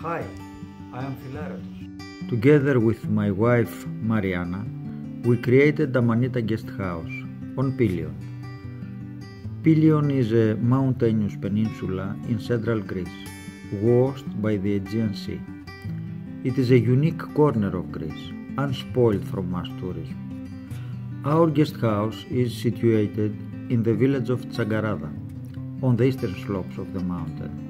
Hi, I am Philaretos. Together with my wife Mariana, we created Amanita Guest House on Pelion. Pelion is a mountainous peninsula in central Greece, washed by the Aegean Sea. It is a unique corner of Greece, unspoiled from mass tourism. Our guest house is situated in the village of Tsagarada, on the eastern slopes of the mountain,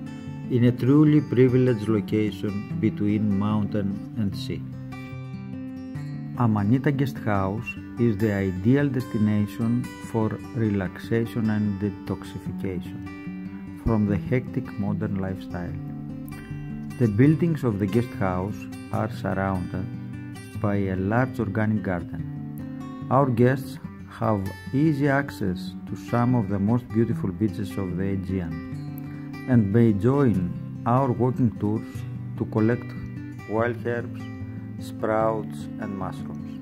in a truly privileged location between mountain and sea. Amanita Guest House is the ideal destination for relaxation and detoxification from the hectic modern lifestyle. The buildings of the guest house are surrounded by a large organic garden. Our guests have easy access to some of the most beautiful beaches of the Aegean and may join our walking tours to collect wild herbs, sprouts, and mushrooms,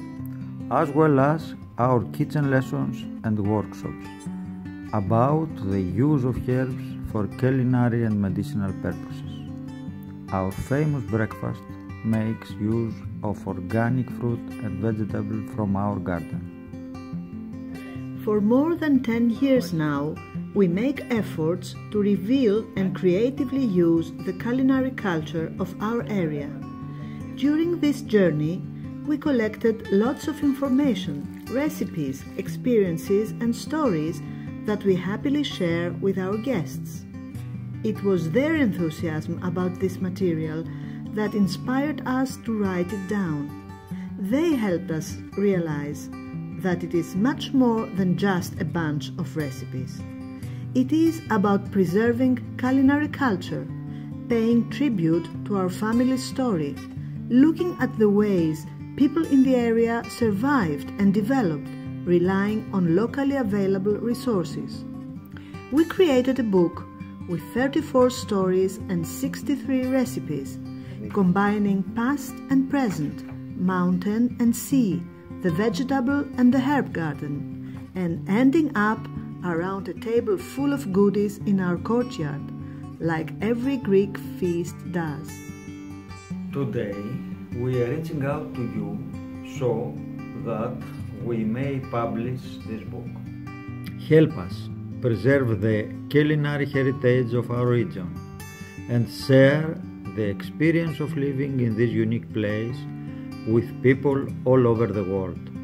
as well as our kitchen lessons and workshops about the use of herbs for culinary and medicinal purposes. Our famous breakfast makes use of organic fruit and vegetables from our garden. For more than 10 years now, we make efforts to reveal and creatively use the culinary culture of our area. During this journey, we collected lots of information, recipes, experiences, and stories that we happily share with our guests. It was their enthusiasm about this material that inspired us to write it down. They helped us realize that it is much more than just a bunch of recipes. It is about preserving culinary culture, paying tribute to our family story, looking at the ways people in the area survived and developed, relying on locally available resources. We created a book with 34 stories and 63 recipes, combining past and present, mountain and sea, the vegetable and the herb garden, and ending up around a table full of goodies in our courtyard, like every Greek feast does. Today, we are reaching out to you so that we may publish this book. Help us preserve the culinary heritage of our region and share the experience of living in this unique place with people all over the world.